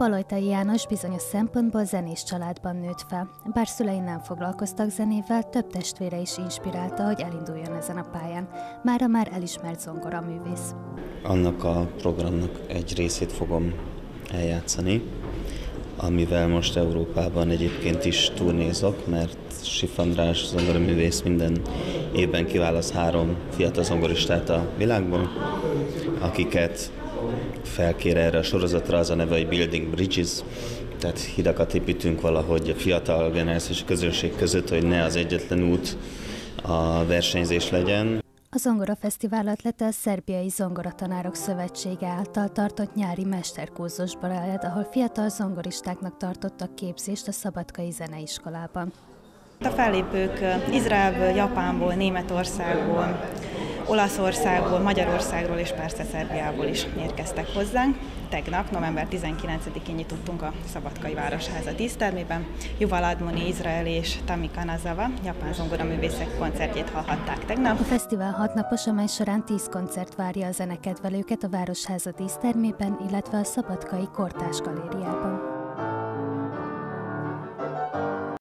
Palojtai János bizonyos szempontból zenés családban nőtt fel. Bár szülei nem foglalkoztak zenével, több testvére is inspirálta, hogy elinduljon ezen a pályán. Mára már elismert zongoraművész. Annak a programnak egy részét fogom eljátszani, amivel most Európában egyébként is turnézok, mert Sif András zongoraművész minden évben kiválaszt három fiatal zongoristát a világban, akiket felkér erre a sorozatra, az a neve, hogy Building Bridges, tehát hidakat építünk valahogy a fiatal generációs közönség között, hogy ne az egyetlen út a versenyzés legyen. A Zongora Fesztivál ötlete a Szerbiai Zongoratanárok Szövetsége által tartott nyári mesterkurzusban ered, ahol fiatal zongoristáknak tartottak képzést a Szabadkai Zeneiskolában. A fellépők Izraelből, Japánból, Németországból, Olaszországból, Magyarországról és persze Szerbiából is érkeztek hozzánk. Tegnap, november 19-én nyitottunk a Szabadkai Városháza dísztermében. Yuval Admoni, Izrael és Tami Kanazawa, japán zongoraművészek koncertjét hallhatták tegnap. A fesztivál hatnapos, amely során 10 koncert várja a zenekedvelőket a Városháza dísztermében, illetve a Szabadkai Kortás Galériában.